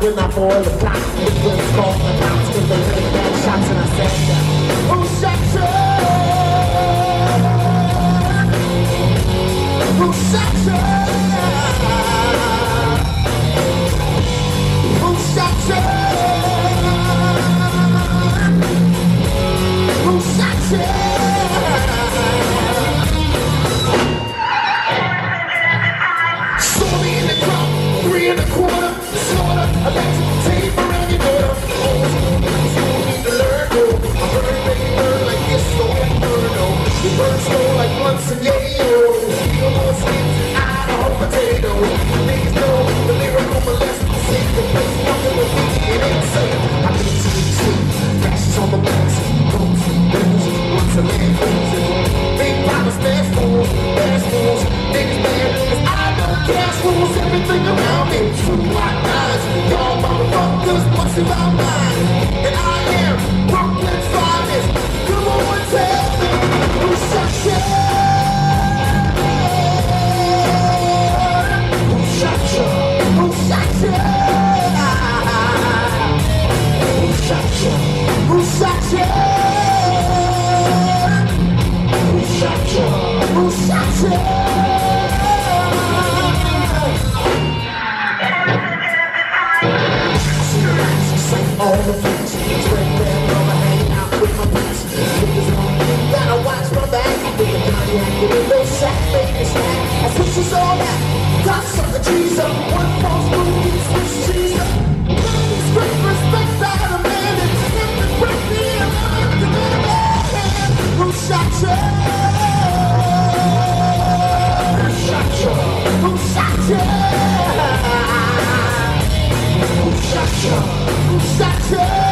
When I boil the black, it will fall the cops Cause they make bad shots and I said that Who shot you? Who shot you? Cash rules everything around me. True, my eyes. Y'all motherfuckers, what's about me? All the fence. Straight down on my hanging out with my friends. Niggas on me, gotta watch my back. With the cognac, with a little sack, baby snack. I switch this all out. Drop some the trees up. One false move, get switch trees up. Respect out of to break me Who shot you? Who shot you? Who shot you? satisfaction.